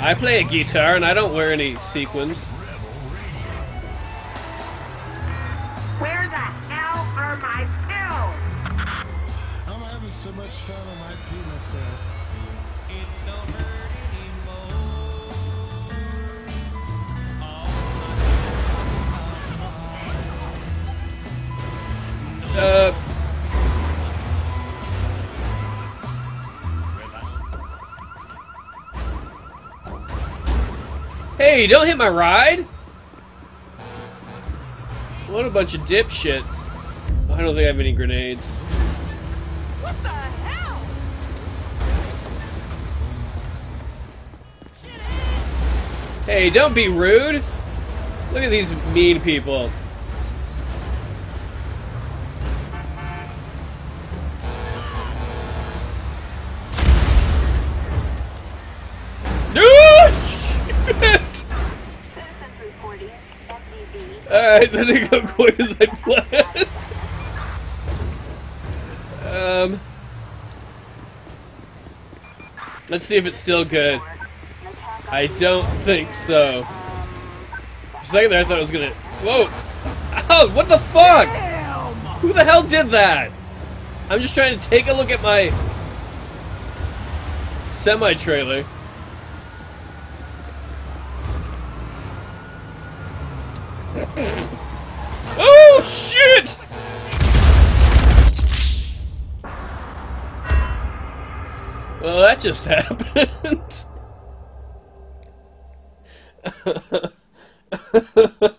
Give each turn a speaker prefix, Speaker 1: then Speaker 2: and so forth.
Speaker 1: I play a guitar and I don't wear any sequins.
Speaker 2: Where the hell are my pills?
Speaker 3: I'm having so much fun I might pee myself.
Speaker 1: Hey, don't hit my ride! What a bunch of dipshits. I don't think I have any grenades.
Speaker 4: What the hell?
Speaker 1: Hey, don't be rude! Look at these mean people. No! Alright, that didn't go quite as I planned. Um. Let's see if it's still good. I don't think so. For a second there, I thought it was gonna. Whoa! Oh, what the fuck? Who the hell did that? I'm just trying to take a look at my semi trailer. oh, shit! Well, that just happened.